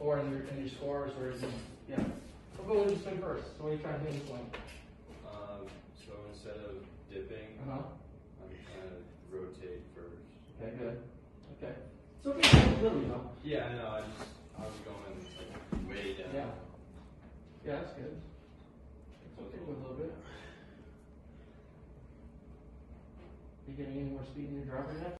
or in your, scores, or is it, yeah. We'll go you the first, so what are you trying to do this one? Um, so instead of dipping, Uh-huh, I'm trying to rotate first. okay, good, okay. So, okay, little, you know, Yeah, I know, I just, I was going like way down. Yeah. yeah, that's good. It's okay with a little bit. You getting any more speed in your driver yet?